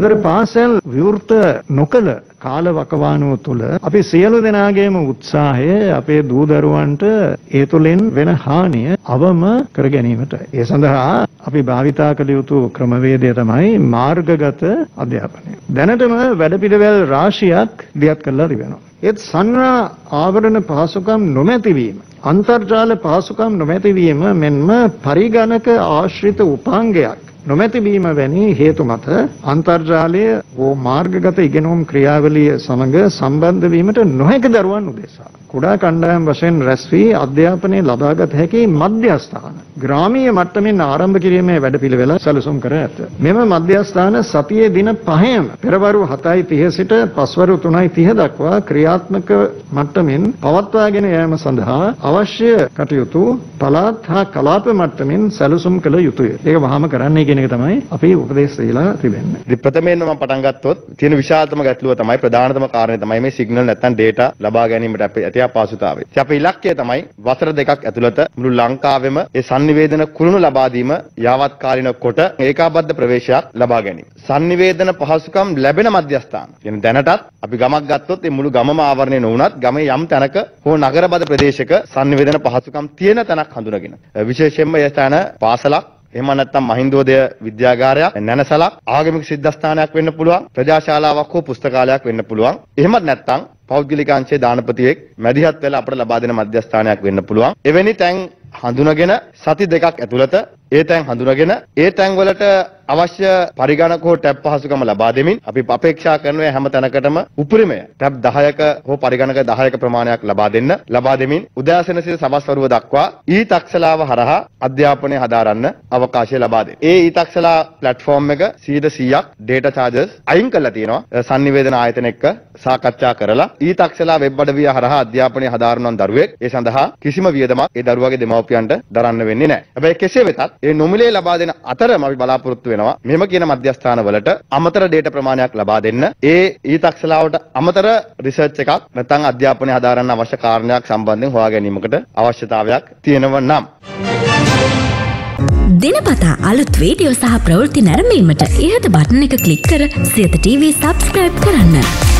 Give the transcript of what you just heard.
ඒතර පාසල් විවෘත නොකළ කාල වකවානුව තුළ අපි සියලු දෙනාගේම උත්සාහය අපේ දූ දරුවන්ට ඒ තුළින් වෙන හානිය අවම කර ගැනීමට. ඒ සඳහා අපි භාවිතා කළ යුතු ක්‍රමවේදය තමයි මාර්ගගත අධ්‍යාපනය. දැනටම වැඩපිළිවෙල් රාශියක් දියත් කරලා තිබෙනවා. ඒත් සංරා ආවරණ පහසුකම් නොමැතිවීම අන්තර්ජාල පහසුකම් නොමැතිවීම මෙන්ම පරිගණක ආශ්‍රිත උපාංගයක් නොමැතිවීම වැනි හේතු මත අන්තර්ජාලය හෝ මාර්ගගත ඉගෙනුම් ක්‍රියාවලිය සමග සම්බන්ධ වීමට නොහැකි දරුවන් උදෙසා කුඩා කණ්ඩායම් වශයෙන් රැස් වී අධ්‍යාපනය ලබාගත හැකි මධ්‍යස්ථාන ග්‍රාමීය මට්ටමින් ආරම්භ කිරීමේ වැඩපිළිවෙල සැලසුම් කර ඇත. මෙම මධ්‍යස්ථාන සතියේ දින පහේම පෙරවරු 7:30 සිට පස්වරු 3:30 දක්වා ක්‍රියාත්මක මට්ටමින් පවත්වාගෙන යාම සඳහා අවශ්‍ය කටයුතු පළාත් හා කලාප මට්ටමින් සැලසුම් කළ යුතුය. ඒක වහාම කරන්නයි කියන එක තමයි අපි උපදේශ දීලා තිබෙන්නේ. ඉතින් ප්‍රථමයෙන්ම මම පටන් ගත්තොත් තියෙන විශාලතම ගැටලුව තමයි ප්‍රධානතම කාරණේ තමයි මේ සිග්නල් නැත්නම් data ලබා ගැනීමට අපේ ඇති අපහසුතාවය. ඉතින් අපේ ඉලක්කය තමයි වසර දෙකක් ඇතුළත මුළු ලංකාවෙම ඒ sannivedana කුළුණු ලබා දීම යාවත් කාලින කොට ඒකාබද්ධ ප්‍රවේශයක් ලබා ගැනීම. sannivedana පහසුකම් ලැබෙන මධ්‍යස්ථාන. කියන දැනටත් අපි ගමක් ගත්තොත් ඒ මුළු ගමම ආවරණය නොවුනත් ගමේ යම් තැනක හෝ නගරබද ප්‍රදේශයක sannivedana පහසුකම් තියෙන තැනක් හඳුනගෙන විශේෂයෙන්ම ඒ තැන පාසලක් එහෙම නැත්නම් මහින්දෝදය විද්‍යාගාරයක් නැනසලක් ආගමික සිද්ධාස්ථානයක් වෙන්න පුළුවන් ප්‍රජාශාලාවක් හෝ පුස්තකාලයක් වෙන්න පුළුවන්. එහෙමත් නැත්නම් පෞද්ගලික අංශයේ දානපතියෙක් මැදිහත් වෙලා අපට ලබා දෙන මධ්‍යස්ථානයක් වෙන්න පුළුවන්. එවැනි තැන් හඳුනගෙන සති දෙකක් ඇතුළත ඒ තැන් හඳුනගෙන ඒ තැන් වලට අවශ්‍ය පරිගණක හෝ ටැබ් පහසුකම ලබා දෙමින් අපි අපේක්ෂා කරන හැම තැනකටම උපරිමය ටැබ් 10ක හෝ පරිගණක 10ක ප්‍රමාණයක් ලබා දෙන්න ලබා දෙමින් උදෑසන සිට සවස් වරුව දක්වා ඊ තක්ෂලාව හරහා අධ්‍යාපනය හදාරන්න අවකාශය ලබා දෙන්න. ඒ ඊ තක්ෂලා ප්ලැට්ෆෝම් එක 100%ක් data charges අයින් කරලා තියෙනවා. sannivedana ආයතන එක්ක සාකච්ඡා කරලා ඊ තක්ෂලා වෙබ් අඩවිය හරහා අධ්‍යාපනය හදාරන දරුවෙක් ඒ සඳහා කිසිම වියදමක් ඒ දරුවගේ දෙමව්පියන්ට දරන්න වෙන්නේ නැහැ. හැබැයි කෙසේ වෙතත් ඒ නොමිලේ ලබා දෙන අතරම අපි බලාපොරොත්තු වෙනවා මෙම කියන මධ්‍යස්ථාන වලට අමතර ඩේටා ප්‍රමාණයක් ලබා දෙන්න. ඒ ඊතක්ෂලාවට අමතර රිසර්ච් එකක් නැත්නම් අධ්‍යාපනය හදාරන්න අවශ්‍ය කාරණයක් සම්බන්ධයෙන් හොයා ගැනීමකට අවශ්‍යතාවයක් තියෙනව නම් දිනපතා අලුත් වීඩියෝ සහ ප්‍රවෘත්ති නැරඹීමට ඉහත බටන එක ක්ලික් කර සියත TV සබස්ක්‍රයිබ් කරන්න.